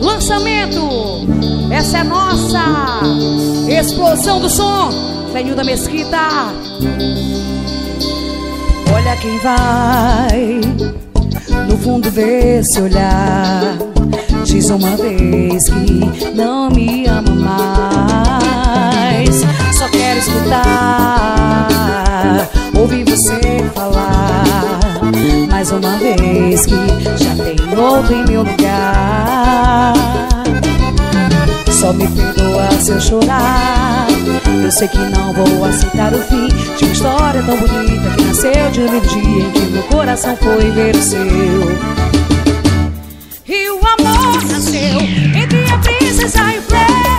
Lançamento, essa é nossa explosão do som. Venho da Mesquita. Olha quem vai no fundo desse olhar. Diz uma vez que não me ama mais. Só quero escutar, ouvir você falar. Mais uma vez que já tem outro em meu lugar. Só me perdoa se eu chorar. Eu sei que não vou aceitar o fim de uma história tão bonita que nasceu de um dia em que meu coração foi ver o seu. E o amor nasceu entre a princesa e o plebeu.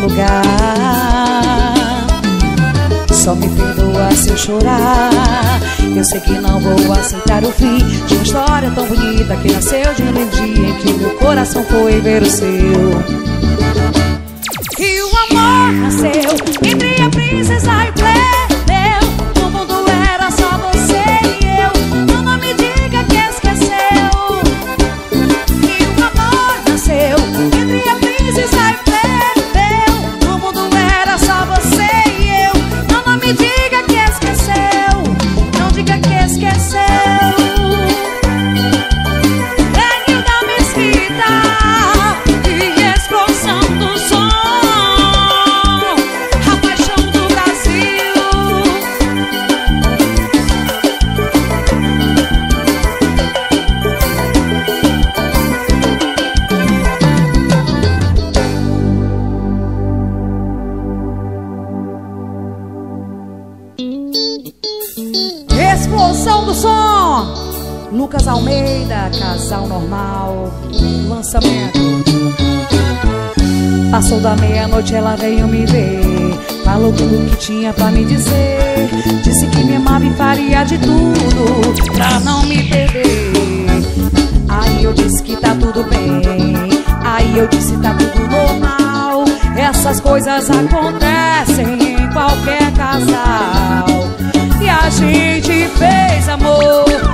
Lugar. Só me perdoa se eu chorar. Eu sei que não vou aceitar o fim de uma história tão bonita que nasceu de um dia em que meu coração foi ver o seu. E o amor nasceu entre a princesa e Lucas Almeida, casal normal, lançamento. Passou da meia-noite, ela veio me ver. Falou tudo que tinha pra me dizer. Disse que me amava e faria de tudo pra não me perder. Aí eu disse que tá tudo bem. Aí eu disse tá tudo normal. Essas coisas acontecem em qualquer casal. E a gente fez amor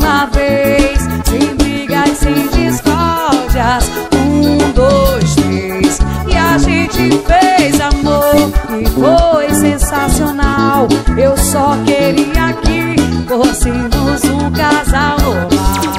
última vez, sem brigas, sem discórdias. Um, dois, três. E a gente fez amor e foi sensacional. Eu só queria que fôssemos um casal normal.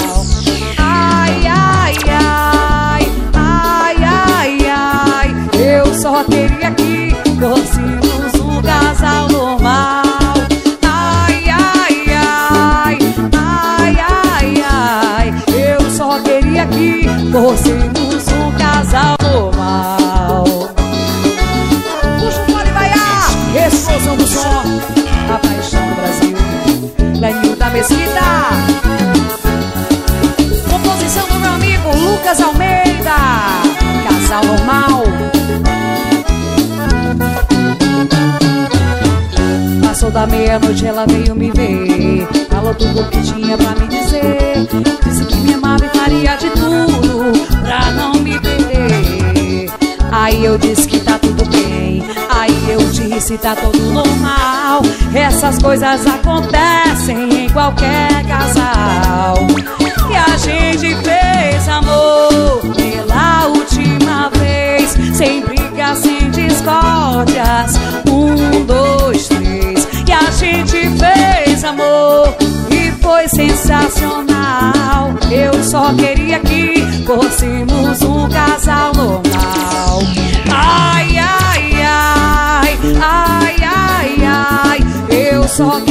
Tá tudo normal. Essas coisas acontecem em qualquer casal. E a gente fez amor pela última vez. Sem brigas, sem discórdias. Um, dois, três. E a gente fez amor e foi sensacional. Eu só queria que fôssemos um casal normal. Só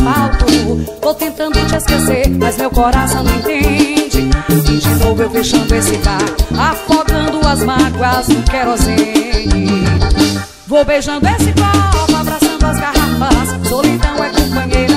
asfalto. Tô tentando te esquecer, mas meu coração não entende. De novo eu fechando esse bar, afogando as mágoas no querosene. Vou beijando esse copo, abraçando as garrafas. Solidão é companheira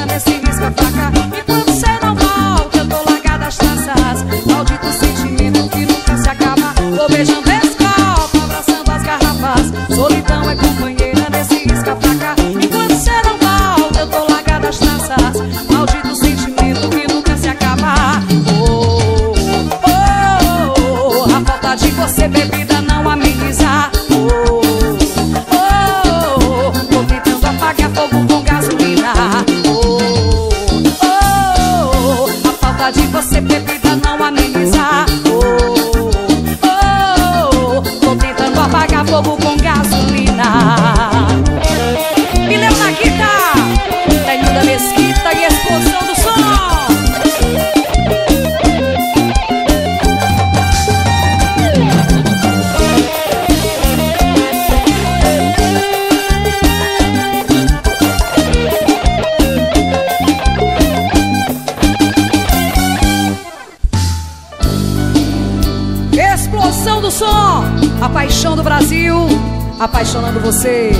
apaixonando você.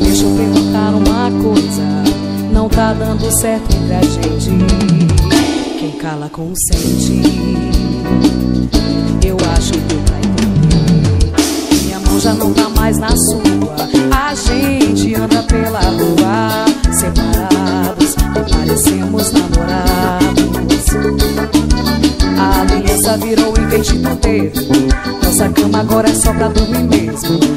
Deixa eu perguntar uma coisa, não tá dando certo entre a gente. Quem cala consente. Agora é só pra dormir mesmo.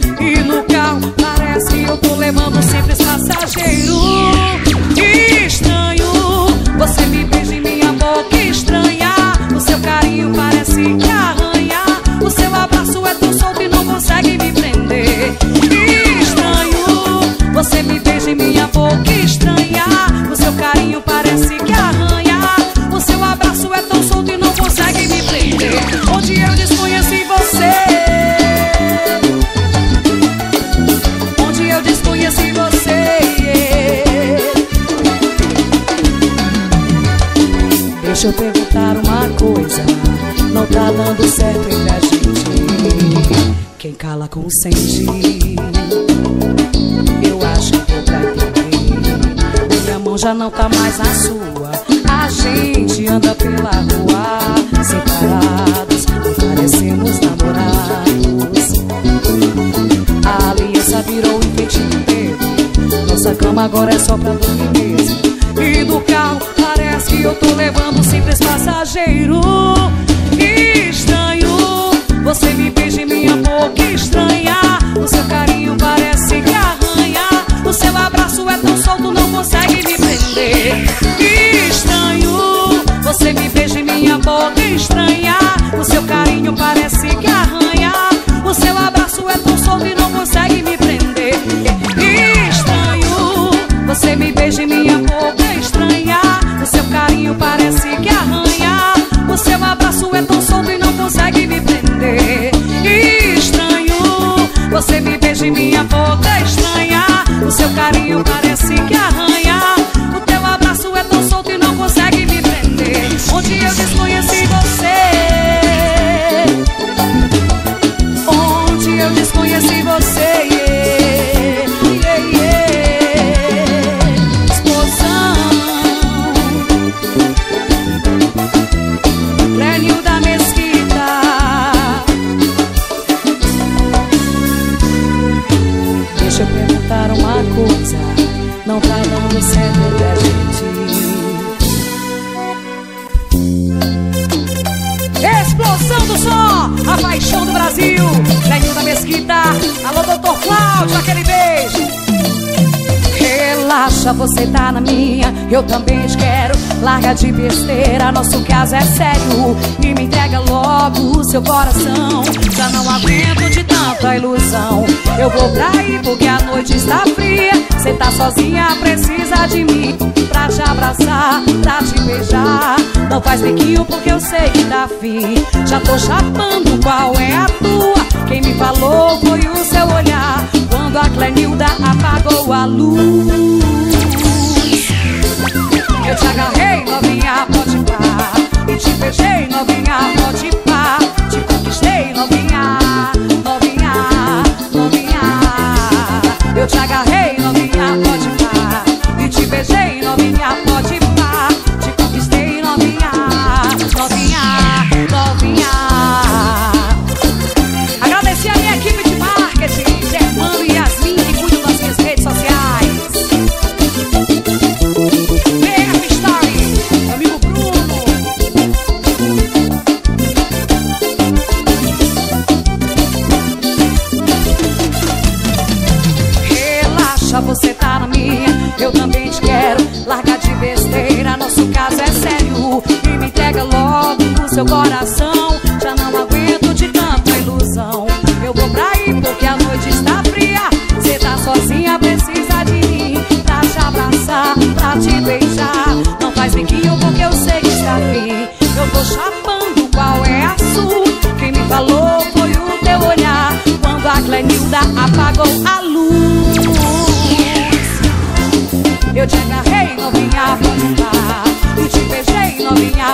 Consente. Eu acho que deu pra entender. Minha mão já não tá mais na sua. A gente anda pela rua, separados, parecemos namorados. A aliança virou enfeite no dedo. Nossa cama agora é só pra dormir mesmo. E do carro parece que eu tô levando Você me beija minha boca estranha. O seu carinho parece que arranha. O seu abraço é tão solto, não consegue me prender. Eu também te quero, larga de besteira Nosso caso é sério. E me entrega logo o seu coração. Já não aguento de tanta ilusão. Eu vou pra aí porque a noite está fria. Cê tá sozinha, precisa de mim Pra te abraçar, pra te beijar. Não faz biquinho porque eu sei que dá fim. Já tô chapando qual é a tua. Quem me falou foi o seu olhar. Quando a Clenilda apagou a luz. Eu te agarrei, novinha, pode parar. E te beijei, novinha, pode parar.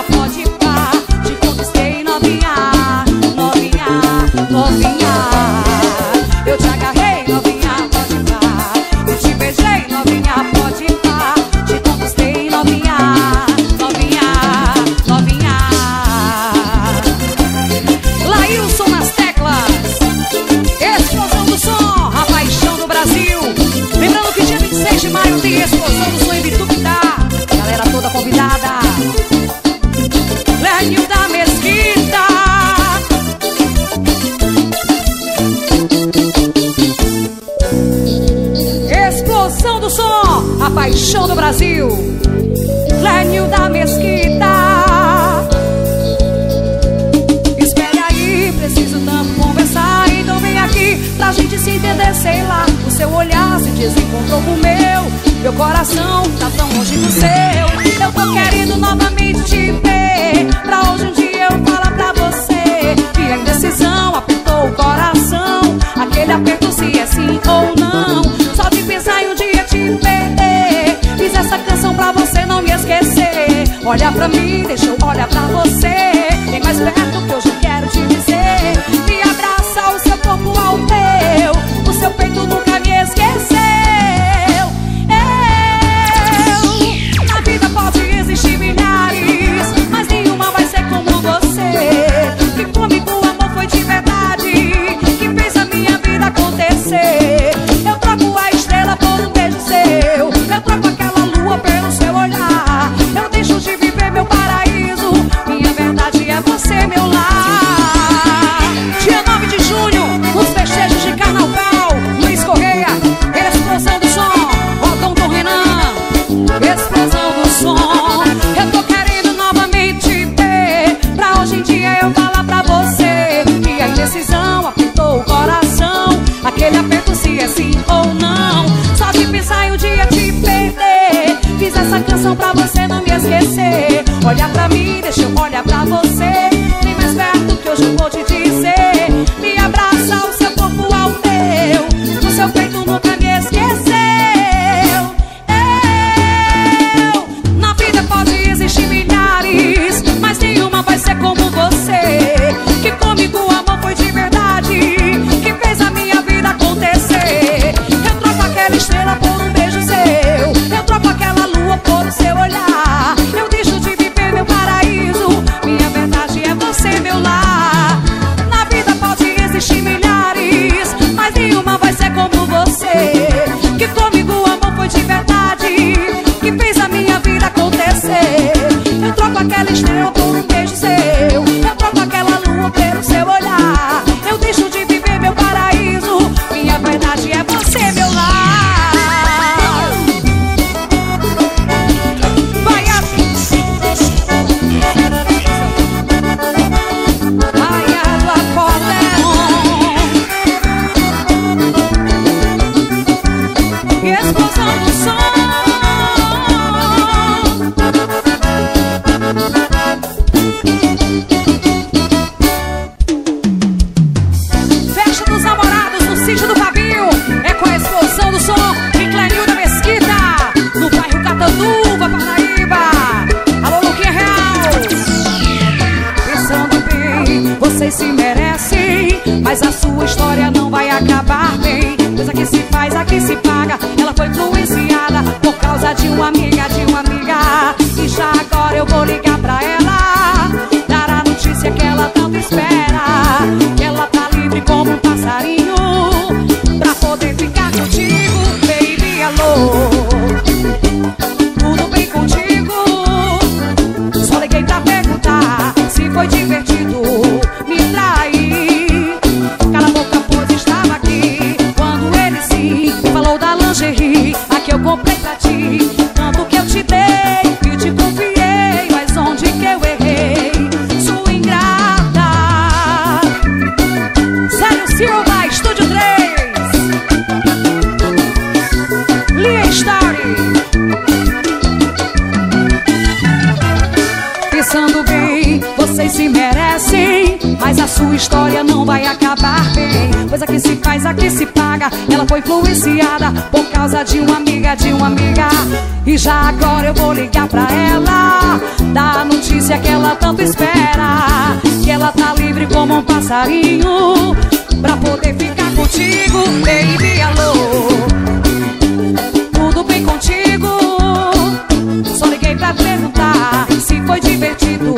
pode seu olhar se desencontrou com o meu. Meu coração tá tão longe do seu. Eu tô querendo novamente te ver. Pra hoje um dia eu falar pra você Que a indecisão apertou o coração. Aquele aperto se é sim ou não. Só de pensar em um dia te perder. Fiz essa canção pra você não me esquecer. Olha pra mim, deixa eu olhar pra você. Já agora eu vou ligar pra ela Dar a notícia que ela tanto espera Que ela tá livre como um passarinho Pra poder ficar contigo, baby, alô Tudo bem contigo? Só liguei pra perguntar se foi divertido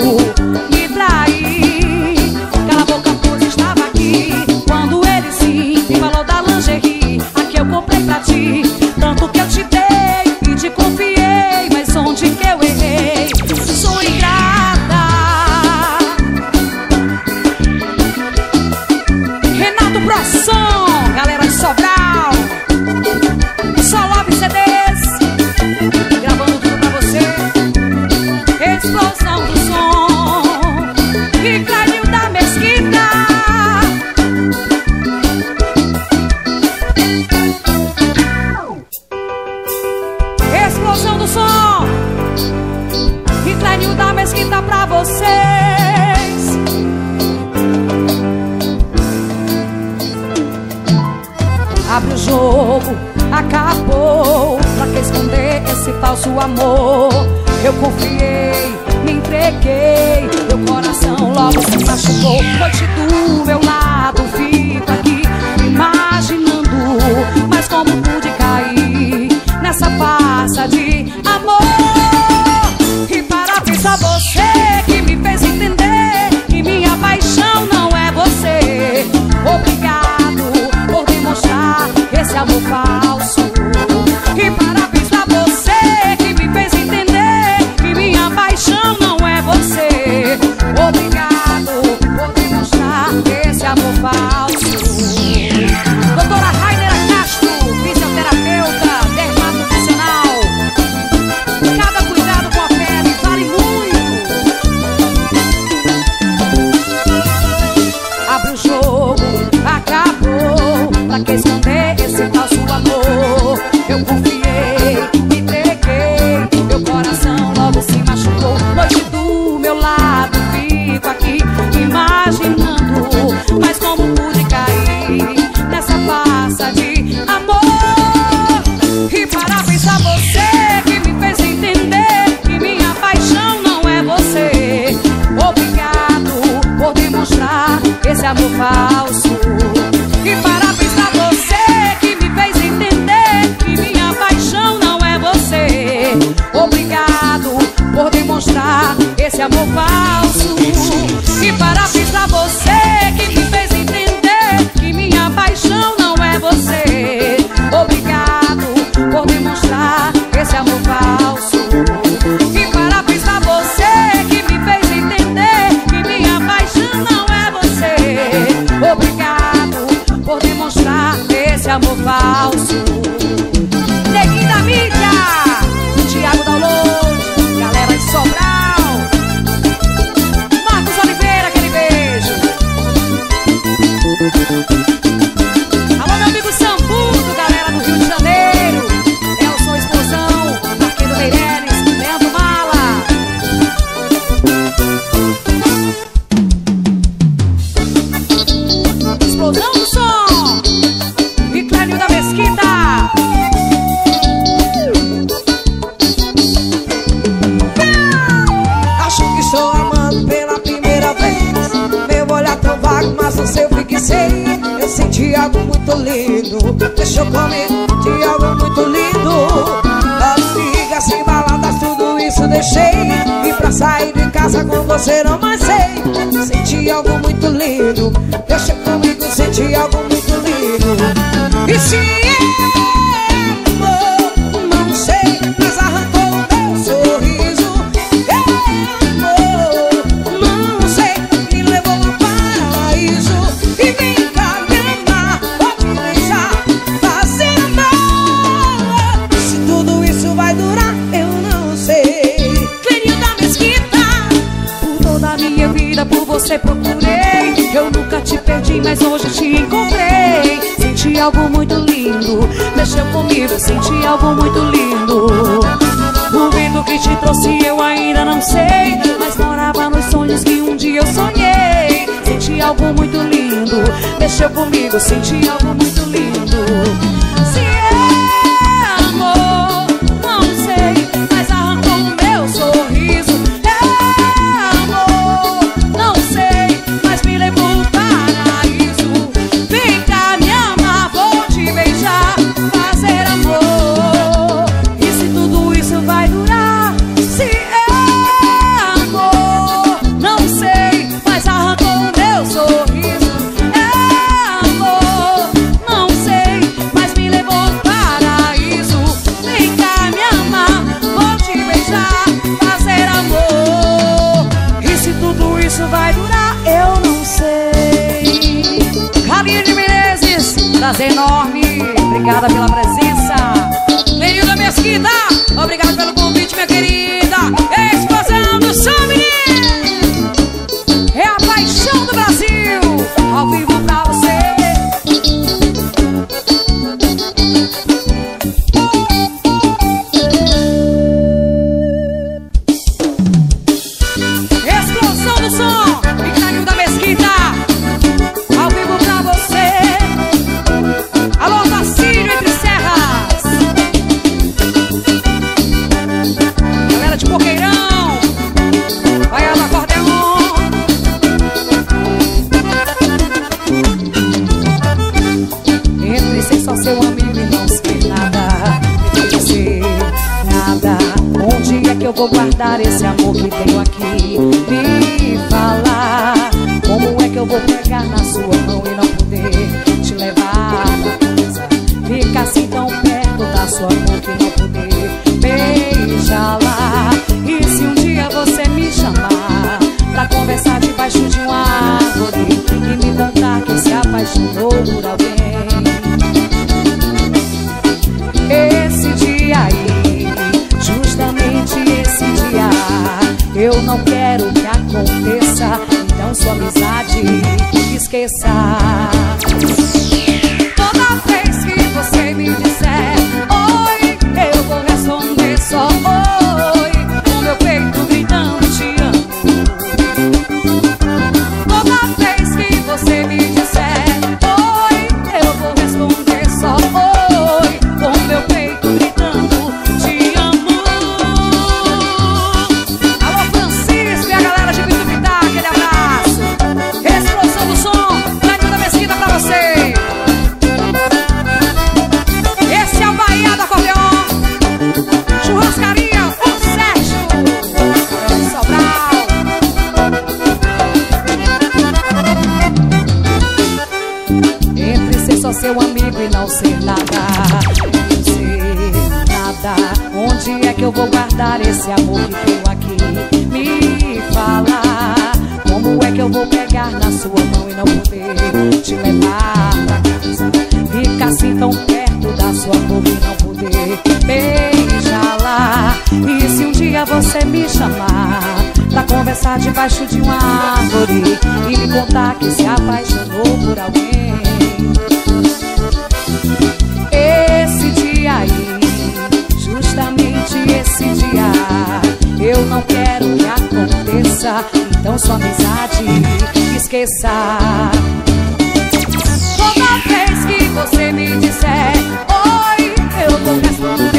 você procurei. Eu nunca te perdi, mas hoje te encontrei. Senti algo muito lindo, mexeu comigo, senti algo muito lindo. O vento que te trouxe eu ainda não sei, mas morava nos sonhos que um dia eu sonhei. Senti algo muito lindo, mexeu comigo, senti algo muito lindo. Sim. Obrigada pela presença. Esse dia aí, justamente esse dia, eu não quero que aconteça. Então sua amizade esqueça. Toda vez que você me disser esse amor que veio aqui. Me fala. Como é que eu vou pegar na sua mão e não poder te levar pra casa. Ficar assim tão perto da sua boca e não poder beijá-la. E se um dia você me chamar Pra conversar debaixo de uma árvore E me contar que se apaixonou por alguém. não quero que aconteça. Então sua amizade esqueça. Toda vez que você me disser oi, eu vou responder.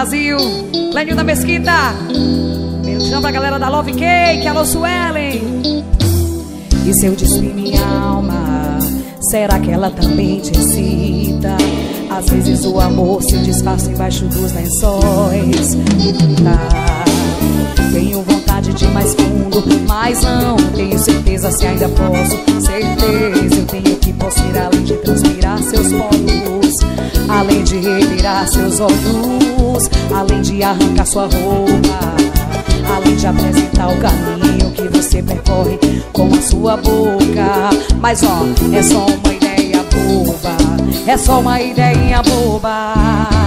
Brasil. Lenil da Mesquita. Beijão pra galera da Love Cake. Alô, Suelen. E se eu desfio minha alma, será que ela também te excita? Às vezes o amor se disfarça embaixo dos lençóis. Tá. Tenho vontade de mais fundo, mas não tenho certeza se ainda posso. Certeza eu tenho que posso ir além de transpirar seus poros além de revirar seus olhos, além de arrancar sua roupa, além de apresentar o caminho que você percorre com a sua boca. Mas ó, é só uma ideia boba, é só uma ideia boba.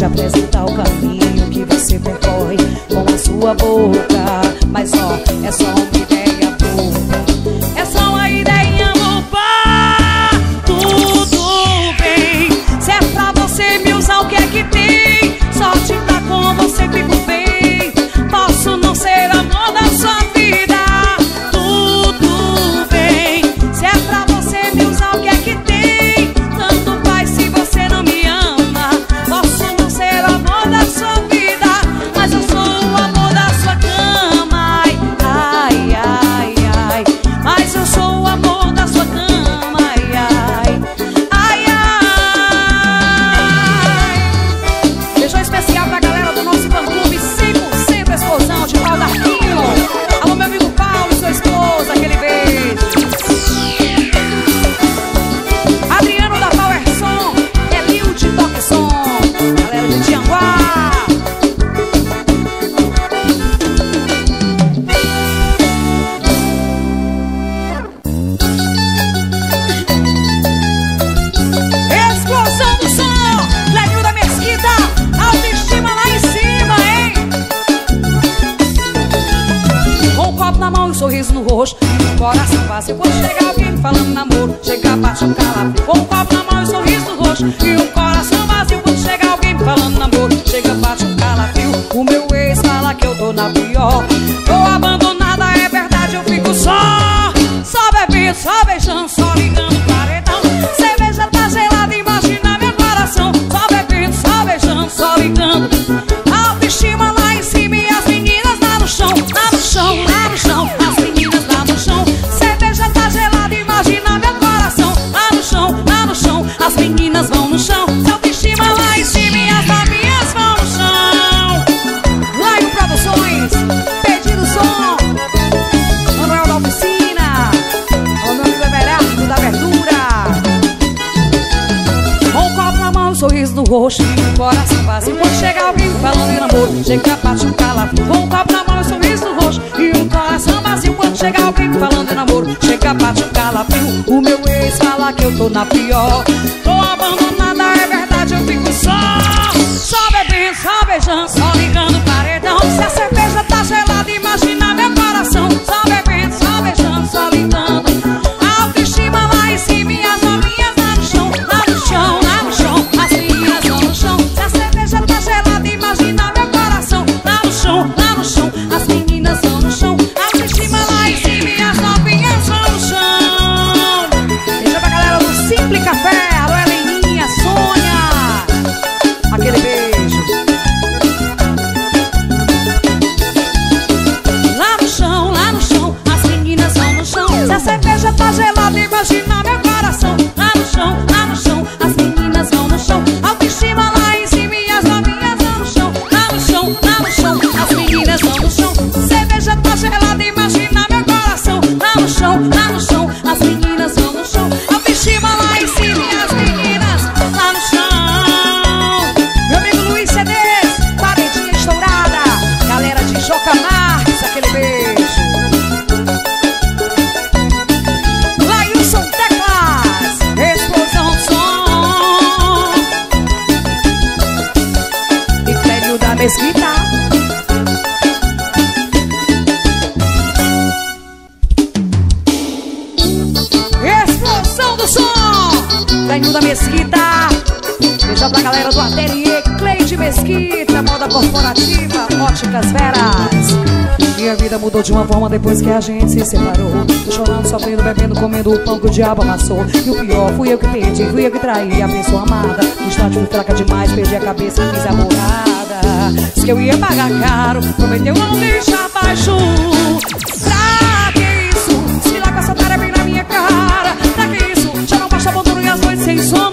te apresentar o caminho que você percorre com a sua boca. Mas ó, é só um ideia. roxo. Coração vazio quando chega alguém falando namoro Chega, a um calafrio Com o papo na mão e o sorriso roxo. E o coração vazio quando chega alguém falando chega bate tá um calafrio Volta pra mão, sorriso roxo. E o coração vazio quando chega alguém falando em namoro. Chega bate um calafrio O meu ex fala que eu tô na pior. Tô abandonada, é verdade, eu fico só. Só bebendo, só beijando moda corporativa, óticas veras. Minha vida mudou de uma forma depois que a gente se separou. Tô chorando, sofrendo, bebendo, comendo o pão que o diabo amassou. E o pior, fui eu que perdi, fui eu que traí a pessoa amada. No fui fraca demais, perdi a cabeça e fiz a morada. Diz que eu ia pagar caro, prometeu não deixar baixo. Pra que isso? Se lá com essa tarefa na minha cara. Pra que isso? Já não basta abandono e as noites sem sono.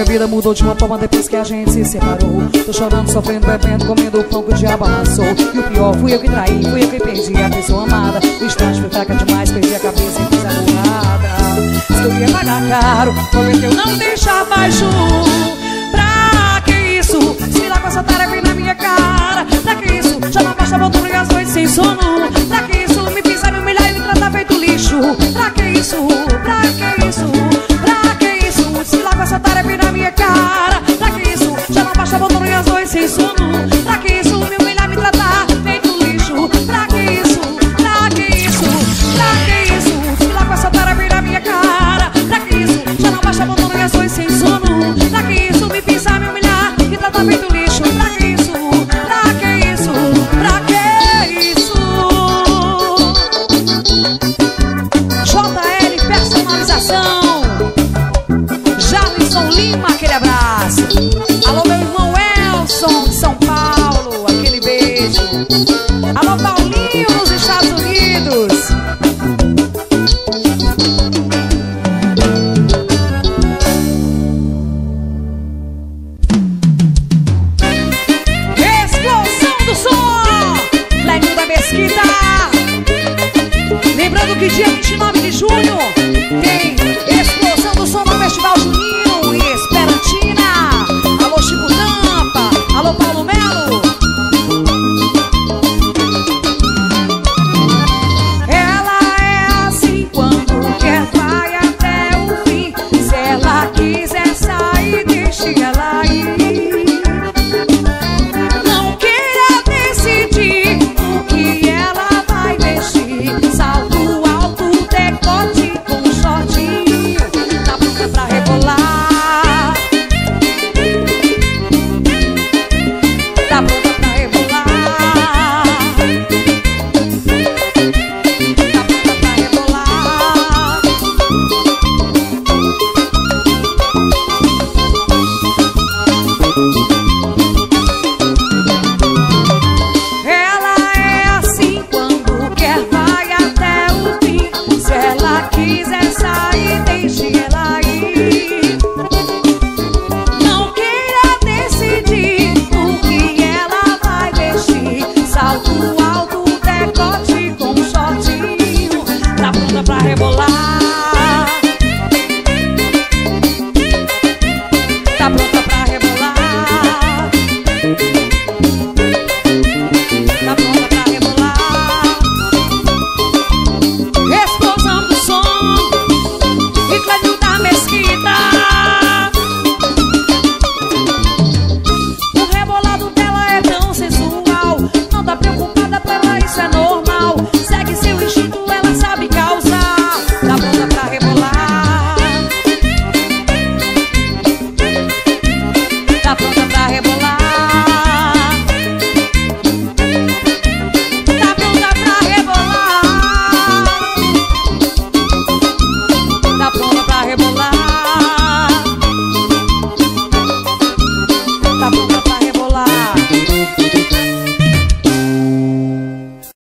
Minha vida mudou de uma forma depois que a gente se separou Tô chorando, sofrendo, bebendo, comendo o pão que o diabo amassou E o pior, fui eu que traí, fui eu que perdi a pessoa amada O instante foi fraca demais, perdi a cabeça e fiz a burrada que eu ia pagar caro, prometeu não deixar baixo Pra que isso? Se lá com essa tarefa na minha cara Pra que isso? Já não basta voltar e as noites sem sono Pra que isso? Me me humilhar e me tratar feito lixo Pra que isso? Pra que isso? Com essa tarefa na minha cara Pra que isso? Já não basta voltar e as noites sem sono